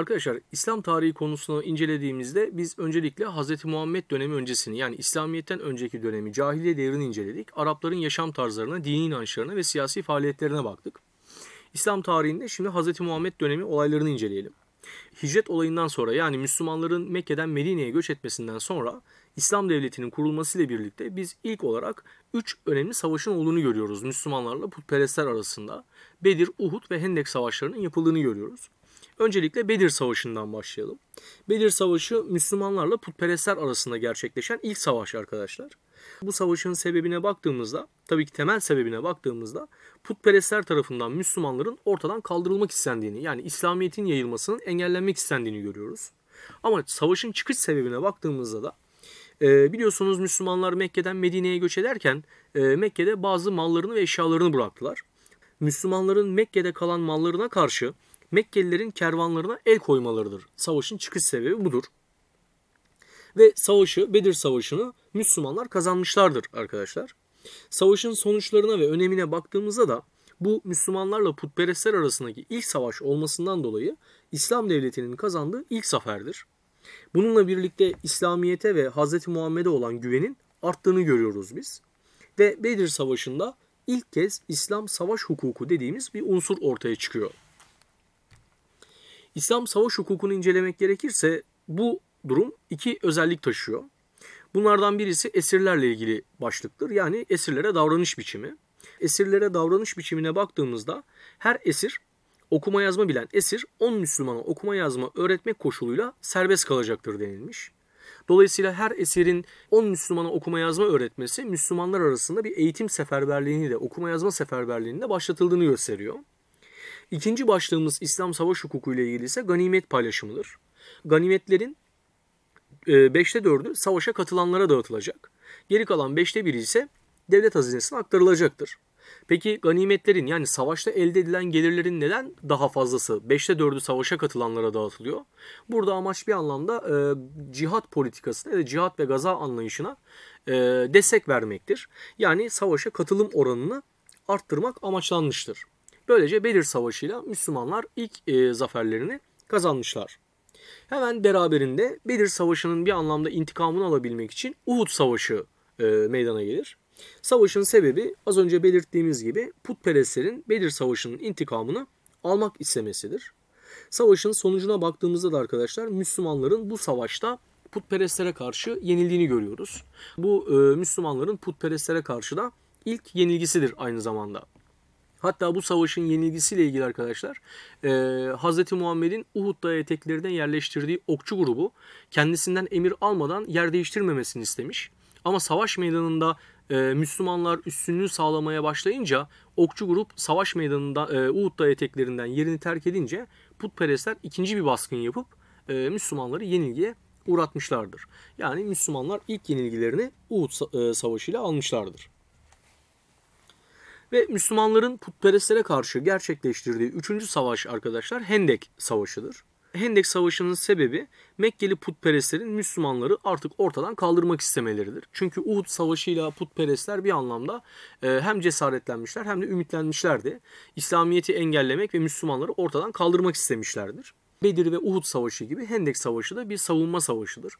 Arkadaşlar İslam tarihi konusunu incelediğimizde biz öncelikle Hz. Muhammed dönemi öncesini yani İslamiyet'ten önceki dönemi cahiliye devrini inceledik. Arapların yaşam tarzlarına, dini inançlarına ve siyasi faaliyetlerine baktık. İslam tarihinde şimdi Hz. Muhammed dönemi olaylarını inceleyelim. Hicret olayından sonra yani Müslümanların Mekke'den Medine'ye göç etmesinden sonra İslam devletinin kurulmasıyla birlikte biz ilk olarak üç önemli savaşın olduğunu görüyoruz Müslümanlarla putperestler arasında. Bedir, Uhud ve Hendek savaşlarının yapıldığını görüyoruz. Öncelikle Bedir Savaşı'ndan başlayalım. Bedir Savaşı Müslümanlarla putperestler arasında gerçekleşen ilk savaş arkadaşlar. Bu savaşın sebebine baktığımızda, tabii ki temel sebebine baktığımızda putperestler tarafından Müslümanların ortadan kaldırılmak istendiğini, yani İslamiyet'in yayılmasının engellenmek istendiğini görüyoruz. Ama savaşın çıkış sebebine baktığımızda da e, biliyorsunuz Müslümanlar Mekke'den Medine'ye göç ederken e, Mekke'de bazı mallarını ve eşyalarını bıraktılar. Müslümanların Mekke'de kalan mallarına karşı Mekkelilerin kervanlarına el koymalarıdır. Savaşın çıkış sebebi budur. Ve savaşı, Bedir Savaşı'nı Müslümanlar kazanmışlardır arkadaşlar. Savaşın sonuçlarına ve önemine baktığımızda da bu Müslümanlarla putperestler arasındaki ilk savaş olmasından dolayı İslam devletinin kazandığı ilk zaferdir. Bununla birlikte İslamiyet'e ve Hz. Muhammed'e olan güvenin arttığını görüyoruz biz. Ve Bedir Savaşı'nda ilk kez İslam savaş hukuku dediğimiz bir unsur ortaya çıkıyor. İslam savaş hukukunu incelemek gerekirse bu durum iki özellik taşıyor. Bunlardan birisi esirlerle ilgili başlıktır. Yani esirlere davranış biçimi. Esirlere davranış biçimine baktığımızda her esir okuma yazma bilen esir 10 Müslümana okuma yazma öğretmek koşuluyla serbest kalacaktır denilmiş. Dolayısıyla her esirin 10 Müslümana okuma yazma öğretmesi Müslümanlar arasında bir eğitim seferberliğini de okuma yazma seferberliğini de başlatıldığını gösteriyor. İkinci başlığımız İslam savaş hukuku ile ilgili ise ganimet paylaşımıdır. Ganimetlerin 5'te e, 4'ü savaşa katılanlara dağıtılacak. Geri kalan 5'te 1'i ise devlet hazinesine aktarılacaktır. Peki ganimetlerin yani savaşta elde edilen gelirlerin neden daha fazlası 5'te 4'ü savaşa katılanlara dağıtılıyor? Burada amaç bir anlamda e, cihat politikasına ya da cihat ve gaza anlayışına e, destek vermektir. Yani savaşa katılım oranını arttırmak amaçlanmıştır. Böylece Bedir Savaşı ile Müslümanlar ilk e, zaferlerini kazanmışlar. Hemen beraberinde Bedir Savaşı'nın bir anlamda intikamını alabilmek için Uhud Savaşı e, meydana gelir. Savaşın sebebi az önce belirttiğimiz gibi putperestlerin Bedir Savaşı'nın intikamını almak istemesidir. Savaşın sonucuna baktığımızda da arkadaşlar Müslümanların bu savaşta putperestlere karşı yenildiğini görüyoruz. Bu e, Müslümanların putperestlere karşı da ilk yenilgisidir aynı zamanda. Hatta bu savaşın yenilgisiyle ilgili arkadaşlar e, Hz. Muhammed'in Uhud dağı eteklerine yerleştirdiği okçu grubu kendisinden emir almadan yer değiştirmemesini istemiş. Ama savaş meydanında e, Müslümanlar üstünlüğü sağlamaya başlayınca okçu grup savaş meydanında e, Uhud eteklerinden yerini terk edince putperestler ikinci bir baskın yapıp e, Müslümanları yenilgiye uğratmışlardır. Yani Müslümanlar ilk yenilgilerini Uhud e, Savaşı ile almışlardır. Ve Müslümanların putperestlere karşı gerçekleştirdiği üçüncü savaş arkadaşlar Hendek Savaşı'dır. Hendek Savaşı'nın sebebi Mekkeli putperestlerin Müslümanları artık ortadan kaldırmak istemeleridir. Çünkü Uhud Savaşı ile putperestler bir anlamda e, hem cesaretlenmişler hem de ümitlenmişlerdi. İslamiyet'i engellemek ve Müslümanları ortadan kaldırmak istemişlerdir. Bedir ve Uhud Savaşı gibi Hendek Savaşı da bir savunma savaşıdır.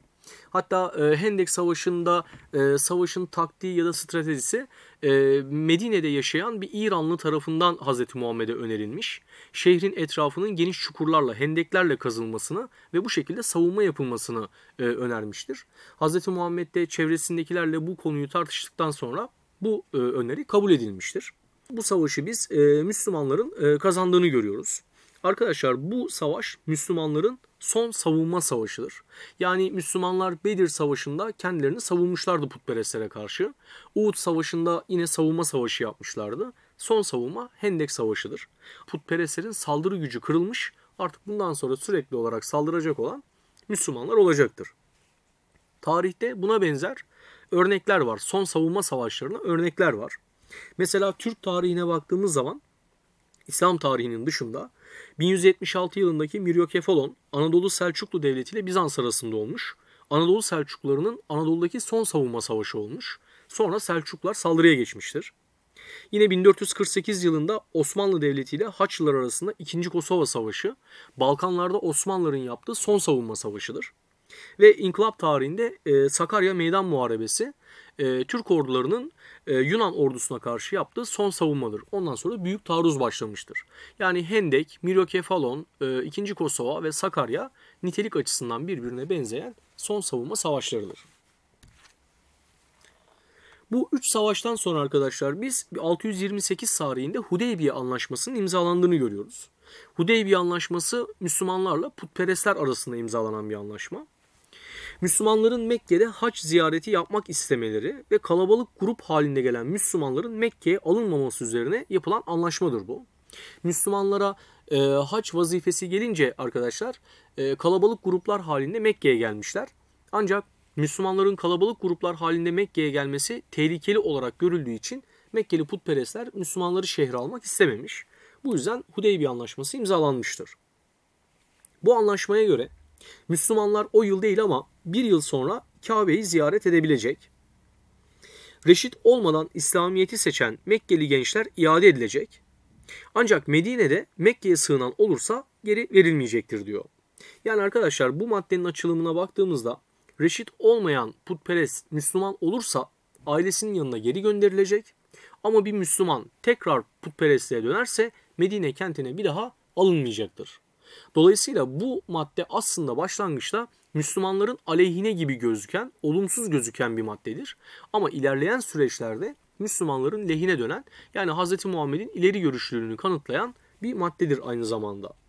Hatta e, Hendek Savaşı'nda e, savaşın taktiği ya da stratejisi e, Medine'de yaşayan bir İranlı tarafından Hz. Muhammed'e önerilmiş. Şehrin etrafının geniş çukurlarla, hendeklerle kazılmasını ve bu şekilde savunma yapılmasını e, önermiştir. Hz. Muhammed de çevresindekilerle bu konuyu tartıştıktan sonra bu e, öneri kabul edilmiştir. Bu savaşı biz e, Müslümanların e, kazandığını görüyoruz. Arkadaşlar bu savaş Müslümanların son savunma savaşıdır. Yani Müslümanlar Bedir Savaşı'nda kendilerini savunmuşlardı putperestlere karşı. Uhud Savaşı'nda yine savunma savaşı yapmışlardı. Son savunma Hendek Savaşı'dır. Putperestlerin saldırı gücü kırılmış artık bundan sonra sürekli olarak saldıracak olan Müslümanlar olacaktır. Tarihte buna benzer örnekler var. Son savunma savaşlarına örnekler var. Mesela Türk tarihine baktığımız zaman İslam tarihinin dışında 1176 yılındaki Miryokefalon Anadolu Selçuklu Devleti ile Bizans arasında olmuş. Anadolu Selçuklularının Anadolu'daki son savunma savaşı olmuş. Sonra Selçuklular saldırıya geçmiştir. Yine 1448 yılında Osmanlı Devleti ile Haçlılar arasında 2. Kosova Savaşı, Balkanlarda Osmanlıların yaptığı son savunma savaşıdır. Ve inkılap tarihinde e, Sakarya Meydan Muharebesi e, Türk ordularının e, Yunan ordusuna karşı yaptığı son savunmadır. Ondan sonra büyük taarruz başlamıştır. Yani Hendek, Miryokefalon, e, 2. Kosova ve Sakarya nitelik açısından birbirine benzeyen son savunma savaşlarıdır. Bu üç savaştan sonra arkadaşlar biz 628 tarihinde Hudeybiye Anlaşması'nın imzalandığını görüyoruz. Hudeybiye Anlaşması Müslümanlarla putperestler arasında imzalanan bir anlaşma. Müslümanların Mekke'de hac ziyareti yapmak istemeleri ve kalabalık grup halinde gelen Müslümanların Mekke'ye alınmaması üzerine yapılan anlaşmadır bu. Müslümanlara e, hac vazifesi gelince arkadaşlar e, kalabalık gruplar halinde Mekke'ye gelmişler. Ancak Müslümanların kalabalık gruplar halinde Mekke'ye gelmesi tehlikeli olarak görüldüğü için Mekkeli putperestler Müslümanları şehre almak istememiş. Bu yüzden Hudeybiye Anlaşması imzalanmıştır. Bu anlaşmaya göre Müslümanlar o yıl değil ama bir yıl sonra Kabe'yi ziyaret edebilecek. Reşit olmadan İslamiyet'i seçen Mekkeli gençler iade edilecek. Ancak Medine'de Mekke'ye sığınan olursa geri verilmeyecektir diyor. Yani arkadaşlar bu maddenin açılımına baktığımızda reşit olmayan putperest Müslüman olursa ailesinin yanına geri gönderilecek. Ama bir Müslüman tekrar putperestliğe dönerse Medine kentine bir daha alınmayacaktır. Dolayısıyla bu madde aslında başlangıçta Müslümanların aleyhine gibi gözüken, olumsuz gözüken bir maddedir. Ama ilerleyen süreçlerde Müslümanların lehine dönen yani Hz. Muhammed'in ileri görüşlülüğünü kanıtlayan bir maddedir aynı zamanda.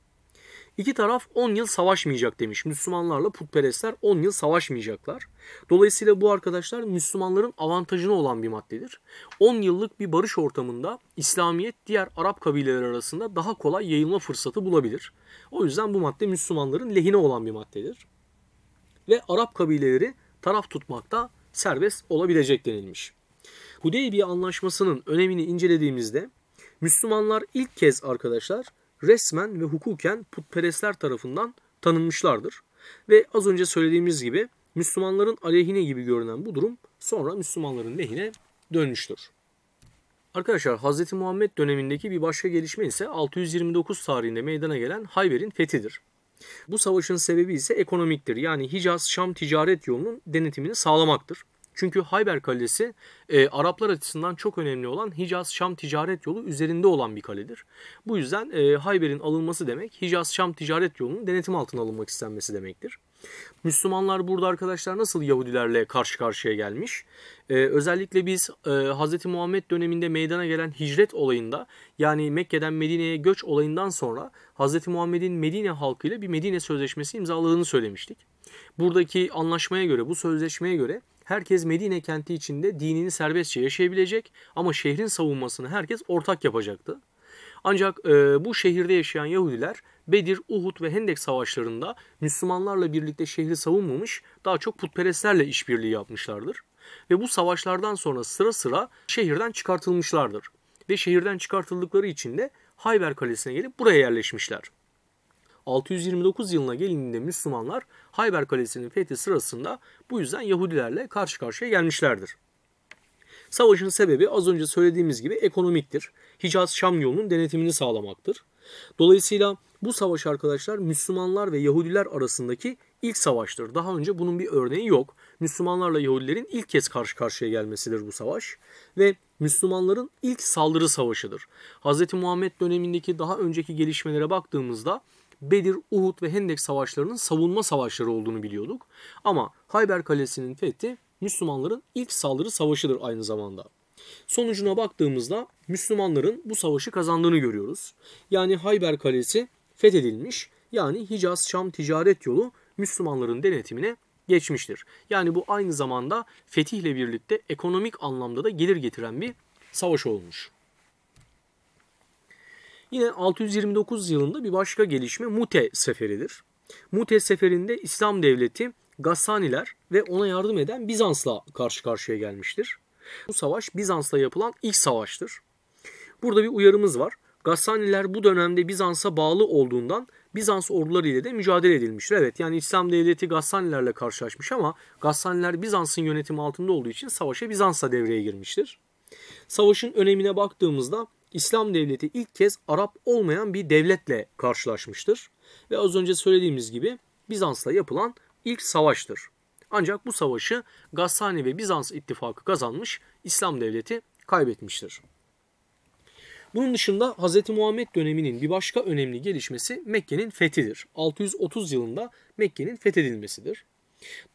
İki taraf 10 yıl savaşmayacak demiş. Müslümanlarla putperestler 10 yıl savaşmayacaklar. Dolayısıyla bu arkadaşlar Müslümanların avantajına olan bir maddedir. 10 yıllık bir barış ortamında İslamiyet diğer Arap kabileleri arasında daha kolay yayılma fırsatı bulabilir. O yüzden bu madde Müslümanların lehine olan bir maddedir. Ve Arap kabileleri taraf tutmakta serbest olabilecek denilmiş. Hudeybiye Anlaşması'nın önemini incelediğimizde Müslümanlar ilk kez arkadaşlar resmen ve hukuken putperestler tarafından tanınmışlardır. Ve az önce söylediğimiz gibi Müslümanların aleyhine gibi görünen bu durum sonra Müslümanların lehine dönmüştür. Arkadaşlar Hz. Muhammed dönemindeki bir başka gelişme ise 629 tarihinde meydana gelen Hayber'in fethidir. Bu savaşın sebebi ise ekonomiktir. Yani Hicaz-Şam ticaret yolunun denetimini sağlamaktır. Çünkü Hayber Kalesi e, Araplar açısından çok önemli olan Hicaz-Şam ticaret yolu üzerinde olan bir kaledir. Bu yüzden e, Hayber'in alınması demek Hicaz-Şam ticaret yolunun denetim altına alınmak istenmesi demektir. Müslümanlar burada arkadaşlar nasıl Yahudilerle karşı karşıya gelmiş? Ee, özellikle biz e, Hz. Muhammed döneminde meydana gelen hicret olayında yani Mekke'den Medine'ye göç olayından sonra Hz. Muhammed'in Medine halkıyla bir Medine sözleşmesi imzaladığını söylemiştik. Buradaki anlaşmaya göre, bu sözleşmeye göre herkes Medine kenti içinde dinini serbestçe yaşayabilecek ama şehrin savunmasını herkes ortak yapacaktı. Ancak e, bu şehirde yaşayan Yahudiler Bedir, Uhud ve Hendek savaşlarında Müslümanlarla birlikte şehri savunmamış, daha çok putperestlerle işbirliği yapmışlardır. Ve bu savaşlardan sonra sıra sıra şehirden çıkartılmışlardır. Ve şehirden çıkartıldıkları için de Hayber Kalesi'ne gelip buraya yerleşmişler. 629 yılına gelindiğinde Müslümanlar Hayber Kalesi'nin fethi sırasında bu yüzden Yahudilerle karşı karşıya gelmişlerdir. Savaşın sebebi az önce söylediğimiz gibi ekonomiktir. Hicaz-Şam yolunun denetimini sağlamaktır. Dolayısıyla bu savaş arkadaşlar Müslümanlar ve Yahudiler arasındaki ilk savaştır. Daha önce bunun bir örneği yok. Müslümanlarla Yahudilerin ilk kez karşı karşıya gelmesidir bu savaş. Ve Müslümanların ilk saldırı savaşıdır. Hz. Muhammed dönemindeki daha önceki gelişmelere baktığımızda Bedir, Uhud ve Hendek savaşlarının savunma savaşları olduğunu biliyorduk. Ama Hayber Kalesi'nin fethi Müslümanların ilk saldırı savaşıdır aynı zamanda. Sonucuna baktığımızda Müslümanların bu savaşı kazandığını görüyoruz. Yani Hayber Kalesi fethedilmiş. Yani Hicaz-Şam ticaret yolu Müslümanların denetimine geçmiştir. Yani bu aynı zamanda fetihle birlikte ekonomik anlamda da gelir getiren bir savaş olmuş. Yine 629 yılında bir başka gelişme Mute seferidir. Mute seferinde İslam devleti Gassaniler ve ona yardım eden Bizans'la karşı karşıya gelmiştir. Bu savaş Bizans'la yapılan ilk savaştır. Burada bir uyarımız var. Gassaniler bu dönemde Bizans'a bağlı olduğundan Bizans orduları ile de mücadele edilmiştir. Evet yani İslam devleti Gassanilerle karşılaşmış ama Gassaniler Bizans'ın yönetimi altında olduğu için savaşa Bizans'la devreye girmiştir. Savaşın önemine baktığımızda İslam devleti ilk kez Arap olmayan bir devletle karşılaşmıştır. Ve az önce söylediğimiz gibi Bizans'la yapılan ilk savaştır. Ancak bu savaşı Gassani ve Bizans ittifakı kazanmış, İslam devleti kaybetmiştir. Bunun dışında Hz. Muhammed döneminin bir başka önemli gelişmesi Mekke'nin fethidir. 630 yılında Mekke'nin fethedilmesidir.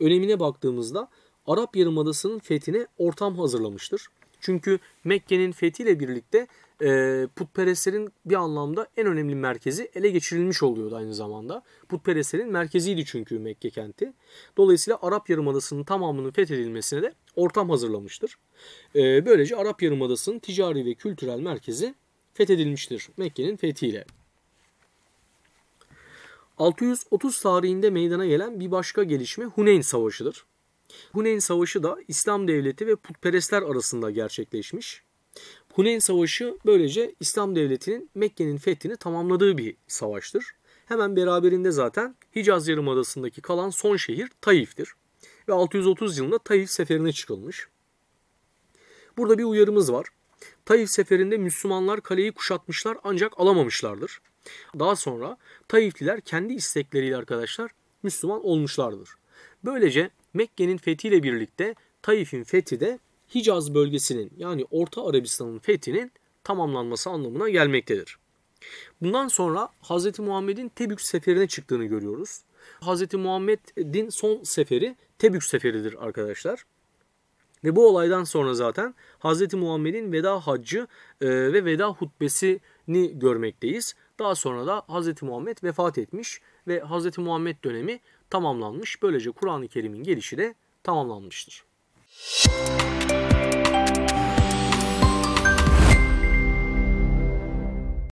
Önemine baktığımızda Arap Yarımadası'nın fethine ortam hazırlamıştır. Çünkü Mekke'nin fethiyle birlikte e, putperestlerin bir anlamda en önemli merkezi ele geçirilmiş oluyordu aynı zamanda. Putperestlerin merkeziydi çünkü Mekke kenti. Dolayısıyla Arap Yarımadası'nın tamamının fethedilmesine de ortam hazırlamıştır. E, böylece Arap Yarımadası'nın ticari ve kültürel merkezi fethedilmiştir Mekke'nin fethiyle. 630 tarihinde meydana gelen bir başka gelişme Huneyn Savaşı'dır. Huneyn Savaşı da İslam Devleti ve putperestler arasında gerçekleşmiş. Huneyn Savaşı böylece İslam Devleti'nin Mekke'nin fethini tamamladığı bir savaştır. Hemen beraberinde zaten Hicaz Yarımadası'ndaki kalan son şehir Taif'tir. Ve 630 yılında Taif seferine çıkılmış. Burada bir uyarımız var. Taif seferinde Müslümanlar kaleyi kuşatmışlar ancak alamamışlardır. Daha sonra Taifliler kendi istekleriyle arkadaşlar Müslüman olmuşlardır. Böylece Mekke'nin fethiyle birlikte Taif'in fethi de Hicaz bölgesinin yani Orta Arabistan'ın fethinin tamamlanması anlamına gelmektedir. Bundan sonra Hz. Muhammed'in Tebük seferine çıktığını görüyoruz. Hz. Muhammed'in son seferi Tebük seferidir arkadaşlar. Ve bu olaydan sonra zaten Hz. Muhammed'in veda haccı e, ve veda hutbesini görmekteyiz. Daha sonra da Hz. Muhammed vefat etmiş ve Hz. Muhammed dönemi tamamlanmış. Böylece Kur'an-ı Kerim'in gelişi de tamamlanmıştır. Música